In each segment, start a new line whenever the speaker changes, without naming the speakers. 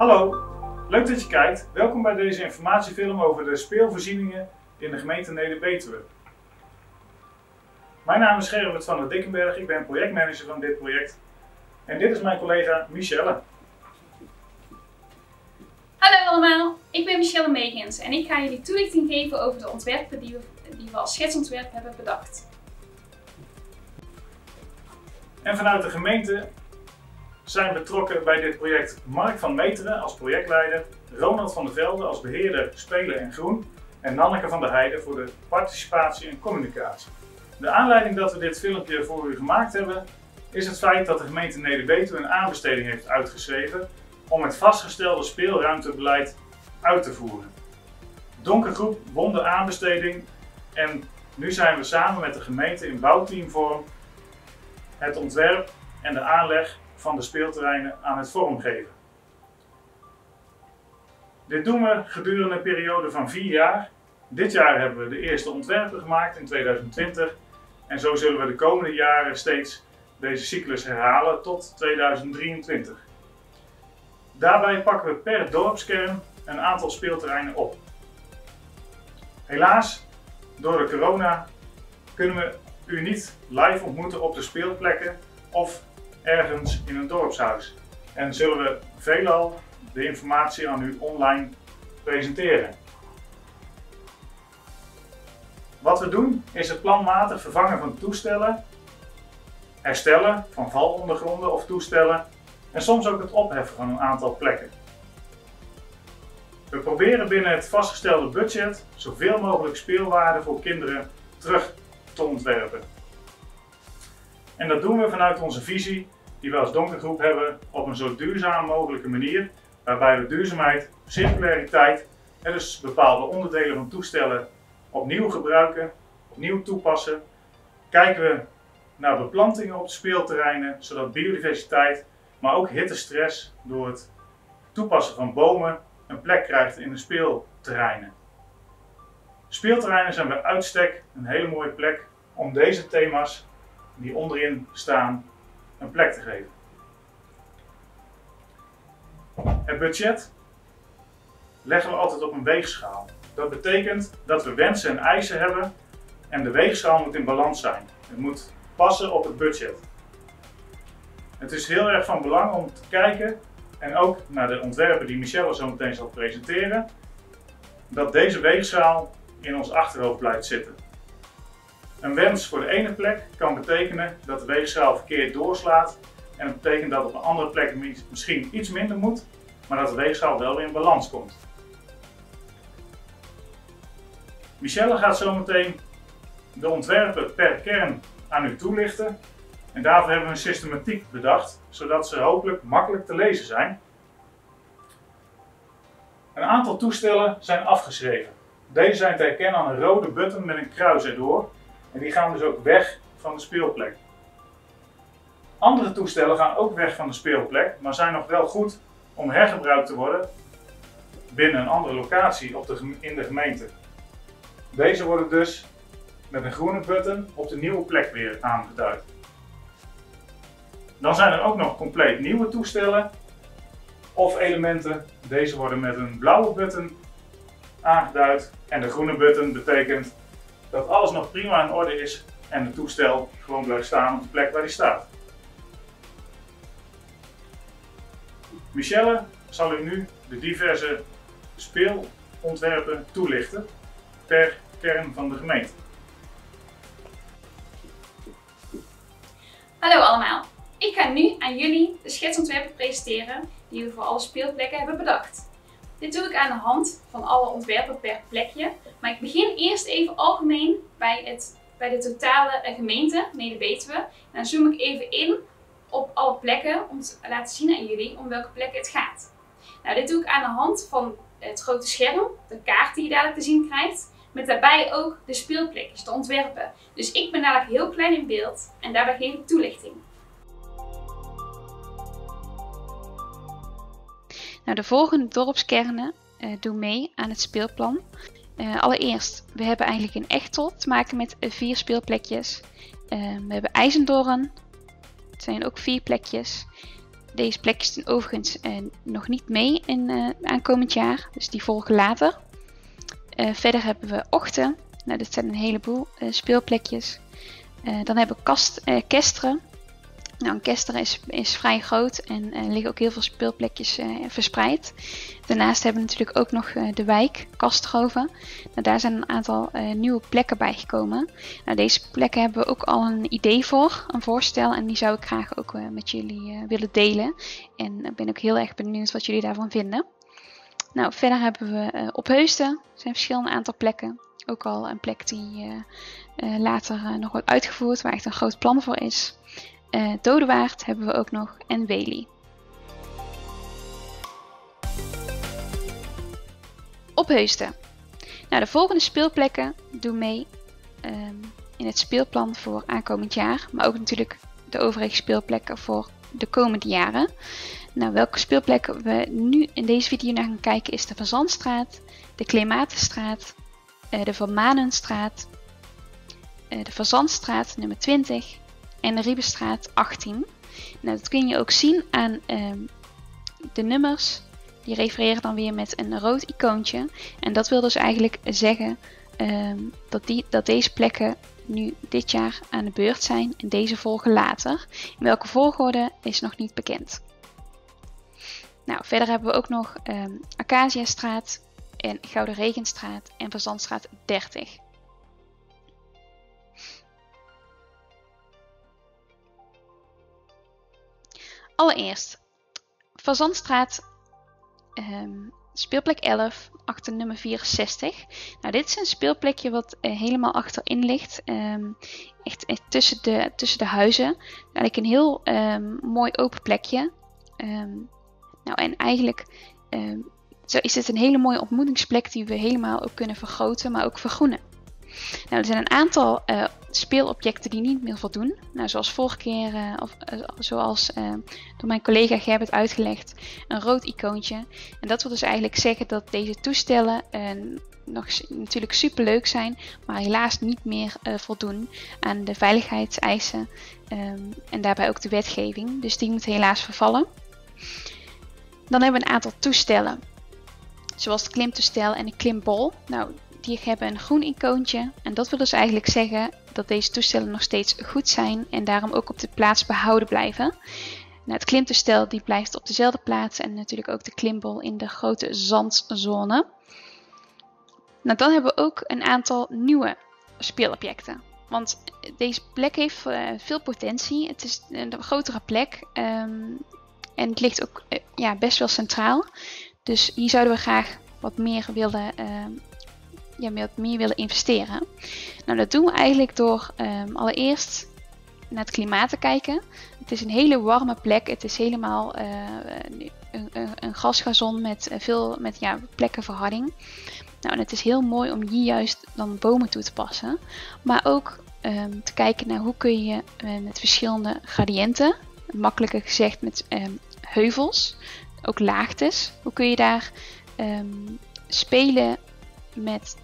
Hallo, leuk dat je kijkt. Welkom bij deze informatiefilm over de speelvoorzieningen in de gemeente Neder-Betuwe. Mijn naam is Gerrit van der Dikkenberg, ik ben projectmanager van dit project. En dit is mijn collega Michelle.
Hallo allemaal, ik ben Michelle Megens en ik ga jullie toelichting geven over de ontwerpen die we, die we als schetsontwerp hebben bedacht.
En vanuit de gemeente zijn betrokken bij dit project Mark van Meteren als projectleider, Ronald van der Velde als beheerder Spelen en Groen en Nanneke van der Heijden voor de participatie en communicatie. De aanleiding dat we dit filmpje voor u gemaakt hebben is het feit dat de gemeente Neder-Betuwe een aanbesteding heeft uitgeschreven om het vastgestelde speelruimtebeleid uit te voeren. Donkergroep won de aanbesteding en nu zijn we samen met de gemeente in bouwteamvorm het ontwerp en de aanleg van de speelterreinen aan het vormgeven. Dit doen we gedurende een periode van vier jaar. Dit jaar hebben we de eerste ontwerpen gemaakt in 2020 en zo zullen we de komende jaren steeds deze cyclus herhalen tot 2023. Daarbij pakken we per dorpskern een aantal speelterreinen op. Helaas, door de corona kunnen we u niet live ontmoeten op de speelplekken of ergens in een dorpshuis. En zullen we veelal de informatie aan u online presenteren. Wat we doen is het planmatig vervangen van toestellen, herstellen van valondergronden of toestellen en soms ook het opheffen van een aantal plekken. We proberen binnen het vastgestelde budget zoveel mogelijk speelwaarde voor kinderen terug te ontwerpen. En dat doen we vanuit onze visie, die we als donkergroep hebben, op een zo duurzaam mogelijke manier, waarbij we duurzaamheid, circulariteit en dus bepaalde onderdelen van toestellen opnieuw gebruiken, opnieuw toepassen. Kijken we naar beplantingen op speelterreinen, zodat biodiversiteit, maar ook hittestress door het toepassen van bomen een plek krijgt in de speelterreinen. Speelterreinen zijn bij uitstek een hele mooie plek om deze thema's die onderin staan een plek te geven. Het budget leggen we altijd op een weegschaal. Dat betekent dat we wensen en eisen hebben en de weegschaal moet in balans zijn. Het moet passen op het budget. Het is heel erg van belang om te kijken en ook naar de ontwerpen die Michelle zo meteen zal presenteren, dat deze weegschaal in ons achterhoofd blijft zitten. Een wens voor de ene plek kan betekenen dat de weegschaal verkeerd doorslaat en dat betekent dat op een andere plek misschien iets minder moet, maar dat de weegschaal wel weer in balans komt. Michelle gaat zo meteen de ontwerpen per kern aan u toelichten en daarvoor hebben we een systematiek bedacht, zodat ze hopelijk makkelijk te lezen zijn. Een aantal toestellen zijn afgeschreven. Deze zijn te herkennen aan een rode button met een kruis erdoor en die gaan dus ook weg van de speelplek. Andere toestellen gaan ook weg van de speelplek, maar zijn nog wel goed om hergebruikt te worden binnen een andere locatie op de, in de gemeente. Deze worden dus met een groene button op de nieuwe plek weer aangeduid. Dan zijn er ook nog compleet nieuwe toestellen of elementen. Deze worden met een blauwe button aangeduid en de groene button betekent dat alles nog prima in orde is en het toestel gewoon blijft staan op de plek waar hij staat. Michelle zal u nu de diverse speelontwerpen toelichten per kern van de gemeente.
Hallo allemaal, ik ga nu aan jullie de schetsontwerpen presenteren die we voor alle speelplekken hebben bedacht. Dit doe ik aan de hand van alle ontwerpen per plekje. Maar ik begin eerst even algemeen bij, het, bij de totale gemeente Neder-Betuwe. Dan zoom ik even in op alle plekken om te laten zien aan jullie om welke plekken het gaat. Nou, dit doe ik aan de hand van het grote scherm, de kaart die je dadelijk te zien krijgt. Met daarbij ook de speelplekjes, de ontwerpen. Dus ik ben dadelijk heel klein in beeld en daarbij geef ik toelichting.
Nou, de volgende dorpskernen uh, doen mee aan het speelplan. Uh, allereerst, we hebben eigenlijk in Echteld te maken met vier speelplekjes. we hebben IJzendorren, het zijn ook vier plekjes. deze plekjes doen overigens nog niet mee in aankomend jaar, dus die volgen later. verder hebben we ochten. Nou, dit zijn een heleboel speelplekjes. dan hebben we kast, kesteren. Nou, kester is, is vrij groot en er liggen ook heel veel speelplekjes uh, verspreid. Daarnaast hebben we natuurlijk ook nog uh, de wijk, Kastgroven. Nou, daar zijn een aantal nieuwe plekken bijgekomen. Nou, deze plekken hebben we ook al een idee voor, een voorstel. En die zou ik graag ook met jullie willen delen. En ik ben ook heel erg benieuwd wat jullie daarvan vinden. Nou, verder hebben we op Heusden, er zijn verschillende aantal plekken. Ook al een plek die later nog wordt uitgevoerd, waar echt een groot plan voor is. Uh, Dodewaard hebben we ook nog en Wely. Opheusden. Nou, de volgende speelplekken doen mee um, in het speelplan voor aankomend jaar. Maar ook natuurlijk de overige speelplekken voor de komende jaren. Nou, welke speelplekken we nu in deze video naar gaan kijken is de Van Zandstraat, de Klimatenstraat, uh, de Van Manenstraat, uh, de Van Zandstraat nummer 20, en de Riebestraat 18. Nou, dat kun je ook zien aan ehm, de nummers. Die refereren dan weer met een rood icoontje. En dat wil dus eigenlijk zeggen ehm, dat, die, dat deze plekken nu dit jaar aan de beurt zijn en deze volgen later. In welke volgorde is nog niet bekend. Nou, verder hebben we ook nog um, Acaciastraat en Gouden Regenstraat en Verzandstraat 30. Allereerst, Fazanstraat, um, speelplek 11, achter nummer 64. Nou, dit is een speelplekje wat uh, helemaal achterin ligt. Um, echt, tussen, de, tussen de huizen. Eigenlijk een heel um, mooi open plekje. nou, en eigenlijk is dit een hele mooie ontmoetingsplek die we helemaal ook kunnen vergroten, maar ook vergroenen. Nou, er zijn een aantal uh, speelobjecten die niet meer voldoen. Nou, zoals vorige keer, uh, of uh, zoals door mijn collega Gerbert uitgelegd, een rood icoontje. En dat wil dus eigenlijk zeggen dat deze toestellen nog natuurlijk super leuk zijn, maar helaas niet meer voldoen aan de veiligheidseisen um, en daarbij ook de wetgeving. Dus die moet helaas vervallen. Dan hebben we een aantal toestellen, zoals het klimtoestel en de klimbol. Nou, die hebben een groen icoontje. En dat wil dus eigenlijk zeggen dat deze toestellen nog steeds goed zijn en daarom ook op de plaats behouden blijven. Nou, het klimtoestel die blijft op dezelfde plaats en natuurlijk ook de klimbol in de grote zandzone. Nou, dan hebben we ook een aantal nieuwe speelobjecten. Want deze plek heeft uh, veel potentie. Het is een grotere plek um, en het ligt ook uh, ja, best wel centraal. Dus hier zouden we graag wat meer willen uh, ja, wat meer willen investeren. Nou, dat doen we eigenlijk door um, allereerst naar het klimaat te kijken. Het is een hele warme plek. Het is helemaal uh, een, een, een gasgazon met uh, veel met, ja, plekken verharding. Nou, en het is heel mooi om hier juist dan bomen toe te passen. Maar ook um, te kijken naar hoe kun je uh, met verschillende gradiënten, makkelijker gezegd met um, heuvels, ook laagtes, hoe kun je daar spelen met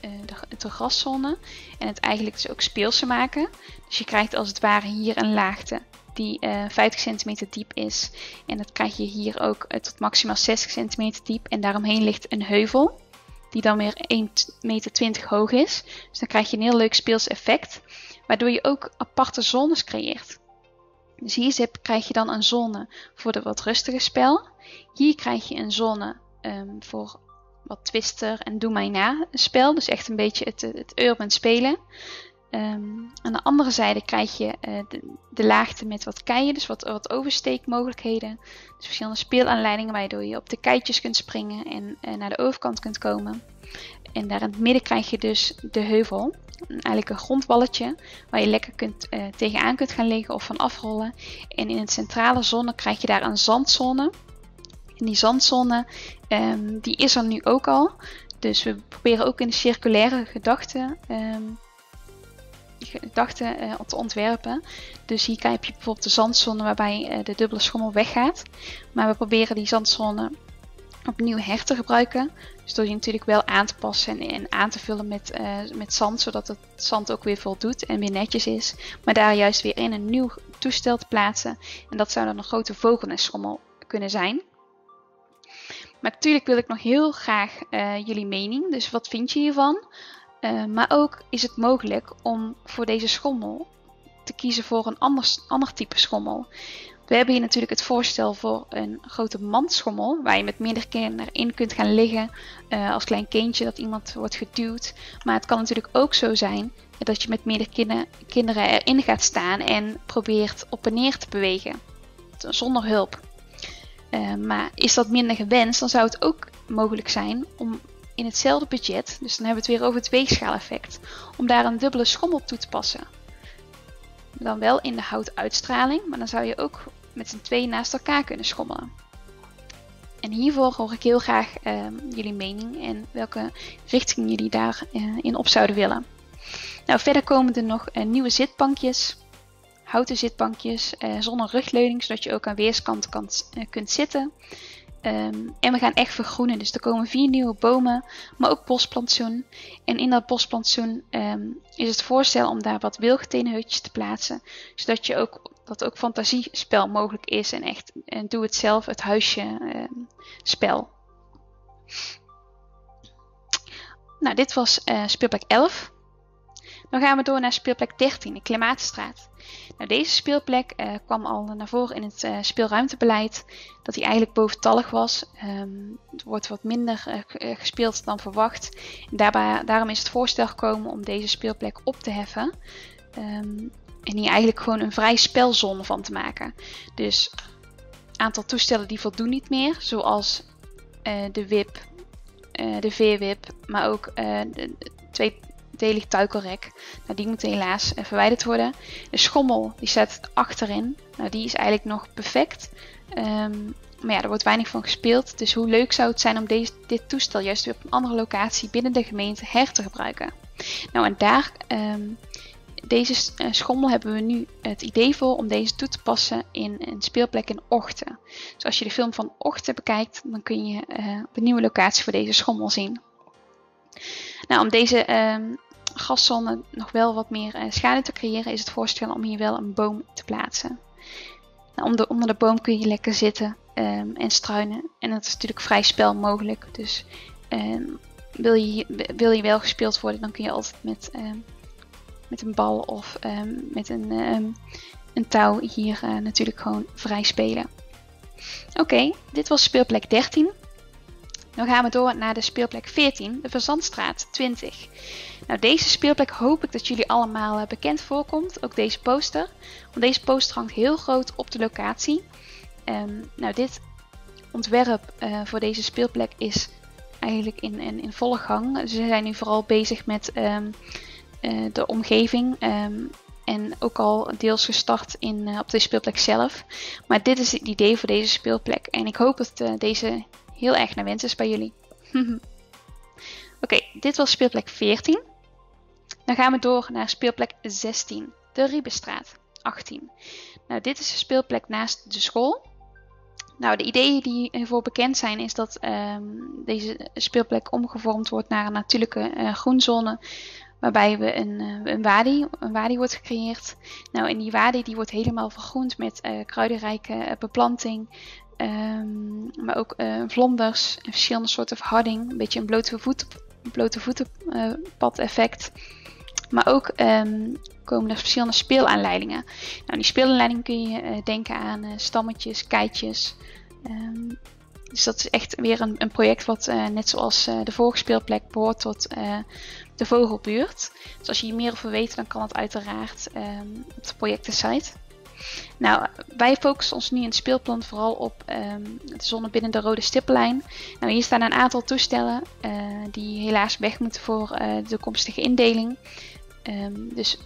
de, de graszone. En het eigenlijk dus ook speelse maken. Dus je krijgt als het ware hier een laagte die uh, eh, 50 centimeter diep is. En dat krijg je hier ook uh, tot maximaal 60 centimeter diep. En daaromheen ligt een heuvel. Die dan weer 1,20 meter hoog is. Dus dan krijg je een heel leuk speels effect. Waardoor je ook aparte zones creëert. Dus hier krijg je dan een zone voor de wat rustige spel. Hier krijg je een zone um, voor wat twister en doe mij na spel. Dus echt een beetje het, het urban spelen. Um, aan de andere zijde krijg je uh, de, laagte met wat keien, dus wat, wat oversteekmogelijkheden. Dus verschillende speelaanleidingen waardoor je op de keitjes kunt springen en uh, naar de overkant kunt komen. En daar in het midden krijg je dus de heuvel. Eigenlijk een grondwalletje waar je lekker kunt, uh, tegenaan kunt gaan liggen of van afrollen. En in het centrale zone krijg je daar een zandzone. En die zandzone um, die is er nu ook al. Dus we proberen ook in de circulaire gedachten, um, gedachten uh, te ontwerpen. Dus hier heb je bijvoorbeeld de zandzone waarbij uh, de dubbele schommel weggaat. Maar we proberen die zandzone opnieuw herten gebruiken. Dus door die natuurlijk wel aan te passen en, aan te vullen met, uh, met zand, zodat het zand ook weer voldoet en weer netjes is. Maar daar juist weer in een nieuw toestel te plaatsen. En dat zou dan een grote vogelnestschommel kunnen zijn. Maar natuurlijk wil ik nog heel graag uh, jullie mening. Dus wat vind je hiervan? Uh, maar ook is het mogelijk om voor deze schommel te kiezen voor een ander, ander type schommel. We hebben hier natuurlijk het voorstel voor een grote mandschommel, waar je met meerdere kinderen in kunt gaan liggen uh, als klein kindje, dat iemand wordt geduwd. Maar het kan natuurlijk ook zo zijn dat je met meerdere kinderen erin gaat staan en probeert op en neer te bewegen, zonder hulp. Uh, maar is dat minder gewenst, dan zou het ook mogelijk zijn om in hetzelfde budget, dus dan hebben we het weer over het weegschaaleffect, om daar een dubbele schommel toe te passen. Dan wel in de houtuitstraling, maar dan zou je ook met z'n twee naast elkaar kunnen schommelen. En hiervoor hoor ik heel graag uh, jullie mening en welke richting jullie daarin in op zouden willen. Nou, verder komen er nog uh, nieuwe zitbankjes, houten zitbankjes eh, zonder rugleuning, zodat je ook aan weerskanten kan, kunt zitten. Um, en we gaan echt vergroenen. Dus er komen vier nieuwe bomen, maar ook bosplantsoen. En in dat bosplantsoen um, is het voorstel om daar wat wilgeteenhutjes te plaatsen. Zodat je ook, dat ook fantasiespel mogelijk is en echt en doe het zelf, het huisje um, spel. Nou, dit was speelplek 11. Dan gaan we door naar speelplek 13, de Klimaatstraat. Nou, deze speelplek uh, kwam al naar voren in het uh, speelruimtebeleid dat hij eigenlijk boventallig was. Um, het wordt wat minder uh, gespeeld dan verwacht. Daarbij, daarom is het voorstel gekomen om deze speelplek op te heffen. Um, en hier eigenlijk gewoon een vrij spelzone van te maken. Dus aantal toestellen die voldoen niet meer, zoals de WIP, de veerwip, maar ook de twee delig tuikelrek. Nou, die moet helaas verwijderd worden. De schommel die staat achterin. Nou, die is eigenlijk nog perfect. Um, maar ja, er wordt weinig van gespeeld. Dus hoe leuk zou het zijn om deze, dit toestel juist weer op een andere locatie binnen de gemeente her te gebruiken. Nou, en daar, um, deze uh, schommel hebben we nu het idee voor om deze toe te passen in een speelplek in Ochten. Dus als je de film van Ochten bekijkt, dan kun je op een nieuwe locatie voor deze schommel zien. Nou, om deze um, gaszone nog wel wat meer uh, schade te creëren, is het voorstel om hier wel een boom te plaatsen. Nou, onder, onder de boom kun je lekker zitten um, en struinen. En dat is natuurlijk vrij spel mogelijk. Dus um, wil, je, wil je wel gespeeld worden, dan kun je altijd met, met een bal of met een, een touw hier uh, natuurlijk gewoon vrij spelen. Oké, dit was speelplek 13. Dan gaan we door naar de speelplek 14, de Verzandstraat 20. Nou, deze speelplek hoop ik dat jullie allemaal uh, bekend voorkomt. Ook deze poster. Want deze poster hangt heel groot op de locatie. Um, nou, dit ontwerp uh, voor deze speelplek is eigenlijk in, in, volle gang. Ze zijn nu vooral bezig met um, uh, de omgeving. Um, en ook al deels gestart in, op de speelplek zelf. Maar dit is het idee voor deze speelplek. En ik hoop dat deze heel erg naar wens is bij jullie. Oké, dit was speelplek 14. Dan gaan we door naar speelplek 16, de Riebestraat 18. Nou, dit is de speelplek naast de school. Nou, de ideeën die ervoor bekend zijn is dat um, deze speelplek omgevormd wordt naar een natuurlijke uh, groenzone. Waarbij we een, uh, een, wadi, een wadi wordt gecreëerd. Nou, en die wadi die wordt helemaal vergroend met uh, kruidenrijke beplanting. Um, maar ook vlonders en verschillende soorten verharding. Een beetje een blote, voet, blote voetenpad effect. Maar ook um, komen er verschillende speelaanleidingen. Nou, die speelaanleiding kun je uh, denken aan uh, stammetjes, keitjes. Um, dus dat is echt weer een, een project wat uh, net zoals de vorige speelplek behoort tot de vogelbuurt. Dus als je hier meer over weet, dan kan het uiteraard um, op de projectensite. Nou, wij focussen ons nu in het speelplan vooral op um, de zone binnen de rode stippellijn. Nou, hier staan een aantal toestellen die helaas weg moeten voor de toekomstige indeling. Um, dus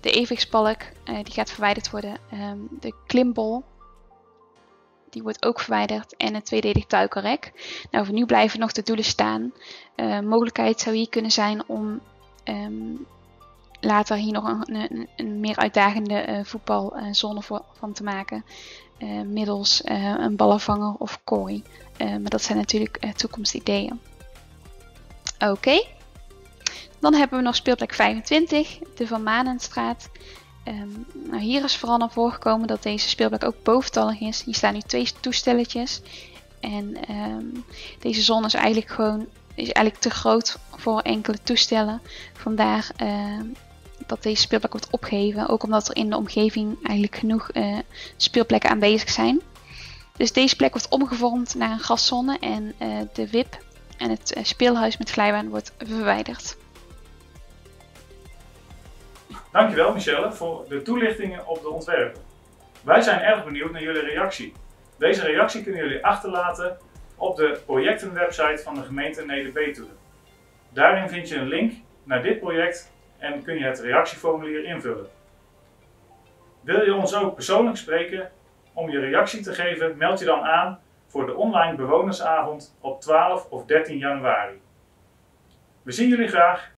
de EVX-balk uh, die gaat verwijderd worden. Um, de klimbol die wordt ook verwijderd. En een tweedelig tuikelrek. Nou, voor nu blijven nog de doelen staan. Uh, mogelijkheid zou hier kunnen zijn om later hier nog een, een, meer uitdagende uh, voetbalzone van te maken. middels een ballenvanger of kooi. maar dat zijn natuurlijk toekomstideeën. Oké. Dan hebben we nog speelplek 25, de Van Manenstraat. Um, nou hier is vooral naar voren gekomen dat deze speelplek ook boventallig is. Hier staan nu twee toestelletjes. En um, deze zone is eigenlijk gewoon is eigenlijk te groot voor enkele toestellen. Vandaar uh, dat deze speelplek wordt opgegeven. Ook omdat er in de omgeving eigenlijk genoeg uh, speelplekken aanwezig zijn. Dus deze plek wordt omgevormd naar een gaszone en uh, de WIP en het eh, speelhuis met glijbaan wordt verwijderd.
Dankjewel Michelle voor de toelichtingen op de ontwerpen. Wij zijn erg benieuwd naar jullie reactie. Deze reactie kunnen jullie achterlaten op de projectenwebsite van de gemeente Neder-Betuwe. Daarin vind je een link naar dit project en kun je het reactieformulier invullen. Wil je ons ook persoonlijk spreken om je reactie te geven, meld je dan aan voor de online bewonersavond op 12 of 13 januari. We zien jullie graag